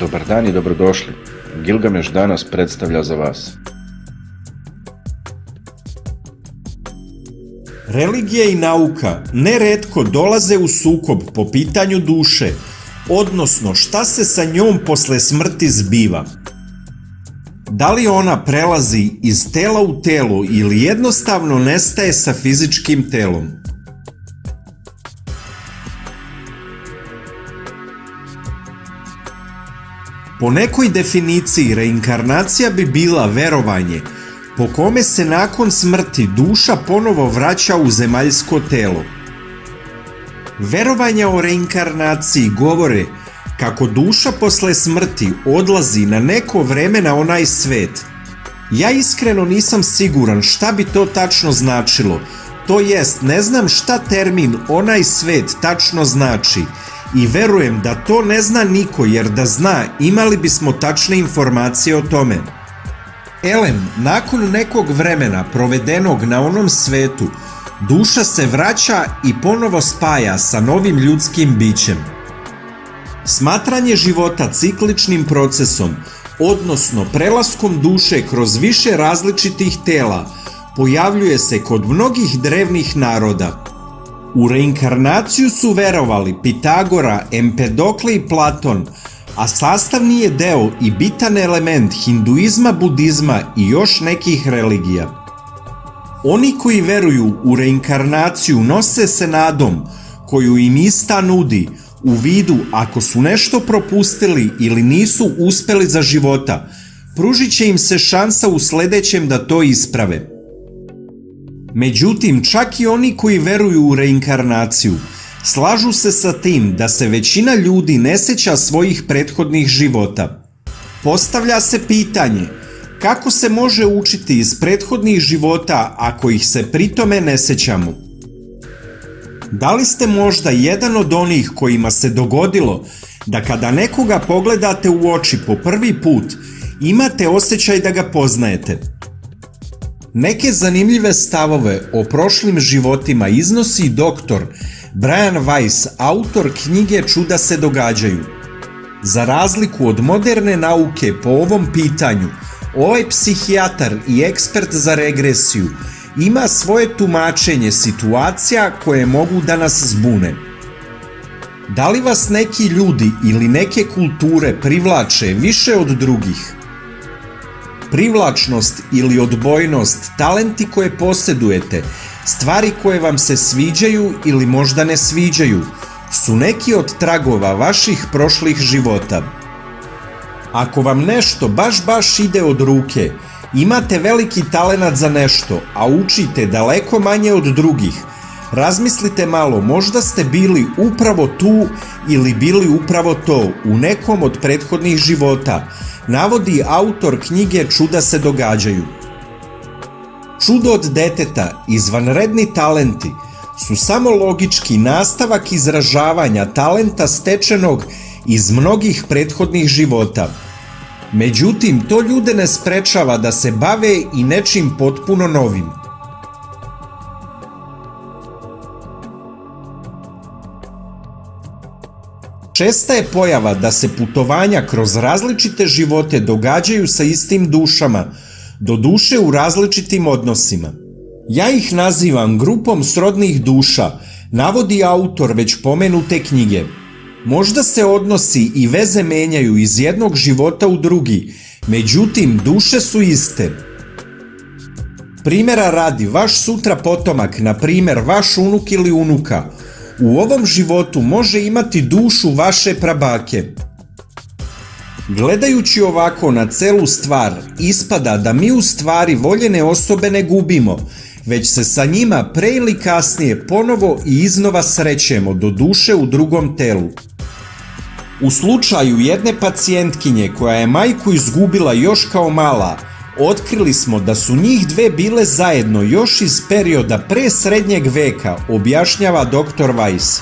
Dobar dan i dobrodošli. Gilgameš danas predstavlja za vas. Religija i nauka neretko dolaze u sukob po pitanju duše, odnosno šta se sa njom posle smrti zbiva. Da li ona prelazi iz tela u telo ili jednostavno nestaje sa fizičkim telom? Po nekoj definiciji reinkarnacija bi bila verovanje po kome se nakon smrti duša ponovo vraća u zemaljsko telo. Verovanja o reinkarnaciji govore kako duša posle smrti odlazi na neko vreme na onaj svet. Ja iskreno nisam siguran šta bi to tačno značilo, to jest ne znam šta termin onaj svet tačno znači i verujem da to ne zna niko jer da zna imali bismo tačne informacije o tome. Elem, nakon nekog vremena provedenog na onom svetu, duša se vraća i ponovo spaja sa novim ljudskim bićem. Smatranje života cikličnim procesom, odnosno prelaskom duše kroz više različitih tela, pojavljuje se kod mnogih drevnih naroda. U reinkarnaciju su verovali Pitagora, Empedokle i Platon, a sastavni je deo i bitan element hinduizma, budizma i još nekih religija. Oni koji veruju u reinkarnaciju nose se nadom koju im ista nudi u vidu ako su nešto propustili ili nisu uspeli za života, pružit će im se šansa u sledećem da to isprave. Međutim, čak i oni koji veruju u reinkarnaciju slažu se sa tim da se većina ljudi ne seća svojih prethodnih života. Postavlja se pitanje kako se može učiti iz prethodnih života ako ih se pritome ne sećamo? Da li ste možda jedan od onih kojima se dogodilo da kada nekoga pogledate u oči po prvi put, imate osjećaj da ga poznajete? Neke zanimljive stavove o prošlim životima iznosi doktor Brian Weiss, autor knjige Čuda se događaju. Za razliku od moderne nauke po ovom pitanju, ovaj psihijatar i ekspert za regresiju ima svoje tumačenje situacija koje mogu da nas zbune. Da li vas neki ljudi ili neke kulture privlače više od drugih? Privlačnost ili odbojnost, talenti koje posjedujete, stvari koje vam se sviđaju ili možda ne sviđaju, su neki od tragova vaših prošlih života. Ako vam nešto baš baš ide od ruke, imate veliki talenat za nešto, a učite daleko manje od drugih, razmislite malo, možda ste bili upravo tu ili bili upravo to u nekom od prethodnih života, navodi autor knjige Čuda se događaju. Čudo od deteta, izvanredni talenti, su samo logički nastavak izražavanja talenta stečenog iz mnogih prethodnih života. Međutim, to ljude ne sprečava da se bave i nečim potpuno novim. Česta je pojava da se putovanja kroz različite živote događaju sa istim dušama, do duše u različitim odnosima. Ja ih nazivam grupom srodnih duša, navodi autor već pomenute knjige. Možda se odnosi i veze menjaju iz jednog života u drugi, međutim duše su iste. Primera radi, vaš sutra potomak, na primer vaš unuk ili unuka, u ovom životu može imati dušu vaše prabake. Gledajući ovako na celu stvar, ispada da mi u stvari voljene osobe ne gubimo, već se sa njima pre ili kasnije ponovo i iznova srećemo do duše u drugom telu. U slučaju jedne pacijentkinje koja je majku izgubila još kao mala, otkrili smo da su njih dve bile zajedno još iz perioda pre srednjeg veka, objašnjava dr. Weiss.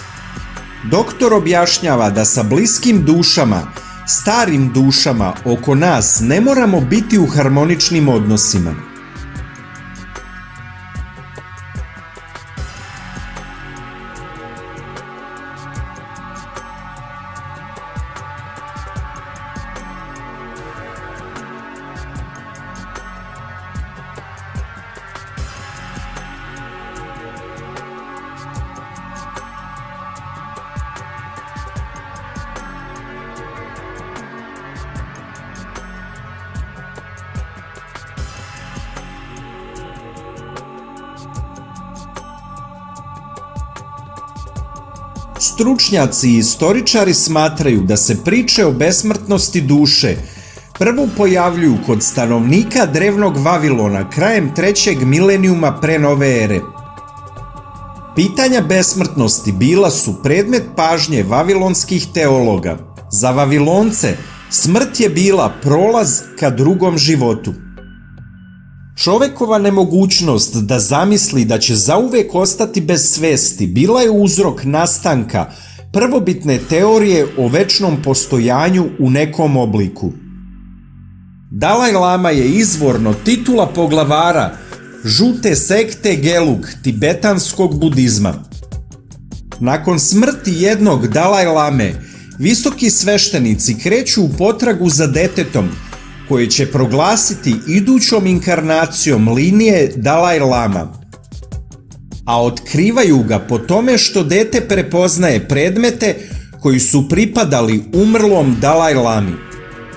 Doktor objašnjava da sa bliskim dušama, starim dušama oko nas ne moramo biti u harmoničnim odnosima. Stručnjaci i istoričari smatraju da se priče o besmrtnosti duše prvo pojavljuju kod stanovnika drevnog Vavilona krajem trećeg milenijuma pre nove ere. Pitanja besmrtnosti bila su predmet pažnje vavilonskih teologa. Za Vavilonce smrt je bila prolaz ka drugom životu. Čovekova nemogućnost da zamisli da će zauvek ostati bez svesti bila je uzrok nastanka prvobitne teorije o večnom postojanju u nekom obliku. Dalaj Lama je izvorno titula poglavara žute sekte Gelug tibetanskog budizma. Nakon smrti jednog Dalaj Lame, visoki sveštenici kreću u potragu za detetom koje će proglasiti idućom inkarnacijom linije Dalaj Lama. A otkrivaju ga po tome što dete prepoznaje predmete koji su pripadali umrlom Dalaj Lami.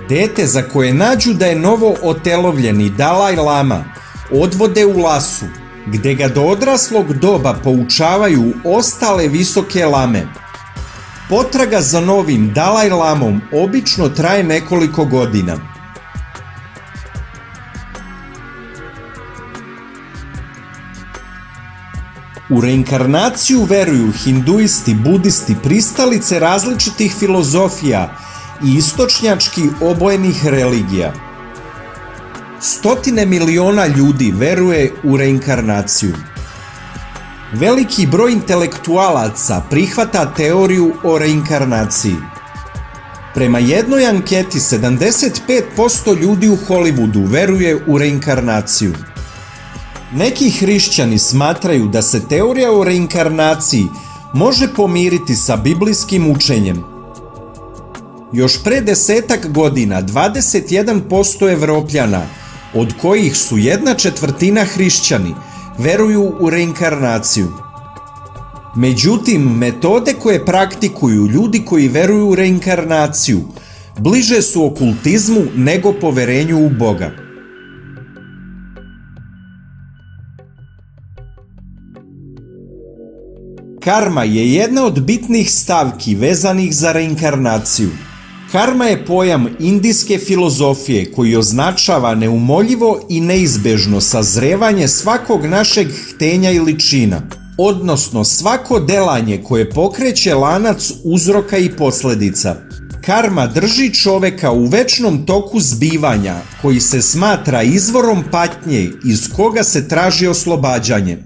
Dete za koje nađu da je novo otelovljeni Dalaj Lama odvode u lasu, gde ga do odraslog doba poučavaju ostale visoke lame. Potraga za novim Dalaj Lamom obično traje nekoliko godina. U reinkarnaciju veruju hinduisti, budisti, pristalice različitih filozofija i istočnjački obojenih religija. Stotine miliona ljudi veruje u reinkarnaciju. Veliki broj intelektualaca prihvata teoriju o reinkarnaciji. Prema jednoj anketi 75% ljudi u Hollywoodu veruje u reinkarnaciju. Neki hrišćani smatraju da se teorija o reinkarnaciji može pomiriti sa biblijskim učenjem. Još pre desetak godina 21% evropljana, od kojih su jedna četvrtina hrišćani, veruju u reinkarnaciju. Međutim, metode koje praktikuju ljudi koji veruju u reinkarnaciju bliže su okultizmu nego poverenju u Boga. Karma je jedna od bitnih stavki vezanih za reinkarnaciju. Karma je pojam indijske filozofije koji označava neumoljivo i neizbežno sazrevanje svakog našeg htenja i ličina, odnosno svako delanje koje pokreće lanac uzroka i posledica. Karma drži čoveka u večnom toku zbivanja koji se smatra izvorom patnje iz koga se traži oslobađanje.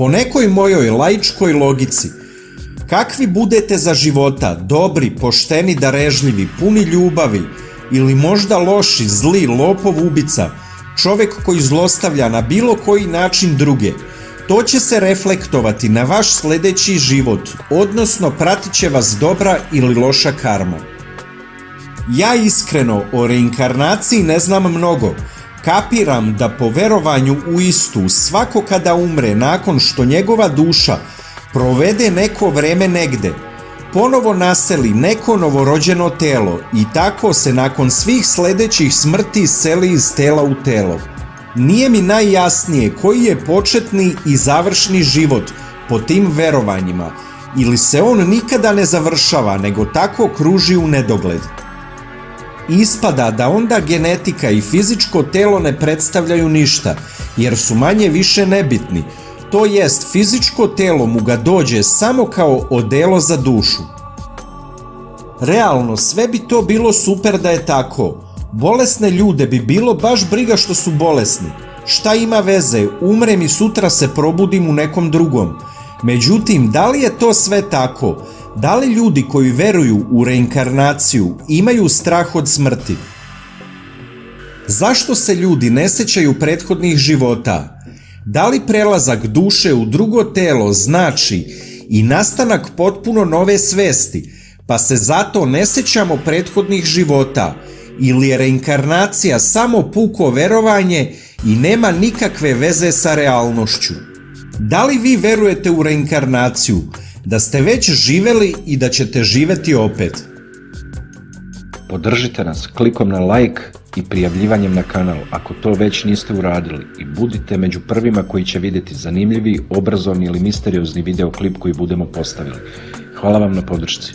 Po nekoj mojoj laičkoj logici, kakvi budete za života, dobri, pošteni, darežljivi, puni ljubavi ili možda loši, zli, lopov, ubica, čovek koji zlostavlja na bilo koji način druge, to će se reflektovati na vaš sledeći život, odnosno pratit će vas dobra ili loša karma. Ja iskreno o reinkarnaciji ne znam mnogo, Kapiram da po verovanju u istu svako kada umre nakon što njegova duša provede neko vreme negde, ponovo naseli neko novorođeno telo i tako se nakon svih sledećih smrti seli iz tela u telo. Nije mi najjasnije koji je početni i završni život po tim verovanjima, ili se on nikada ne završava nego tako kruži u nedogled. Ispada da onda genetika i fizičko telo ne predstavljaju ništa, jer su manje više nebitni, to jest fizičko telo mu ga dođe samo kao odelo za dušu. Realno, sve bi to bilo super da je tako. Bolesne ljude bi bilo baš briga što su bolesni. Šta ima veze, umrem i sutra se probudim u nekom drugom. Međutim, da li je to sve tako? Da li ljudi koji veruju u reinkarnaciju imaju strah od smrti? Zašto se ljudi ne sećaju prethodnih života? Da li prelazak duše u drugo telo znači i nastanak potpuno nove svesti, pa se zato ne sećamo prethodnih života, ili je reinkarnacija samo puko verovanje i nema nikakve veze sa realnošću? Da li vi verujete u reinkarnaciju, da ste već živeli i da ćete živeti opet. Podržite nas klikom na like i prijavljivanjem na kanal ako to već niste uradili i budite među prvima koji će vidjeti zanimljivi, obrazovni ili misteriozni videoklip koji budemo postavili. Hvala vam na podršci.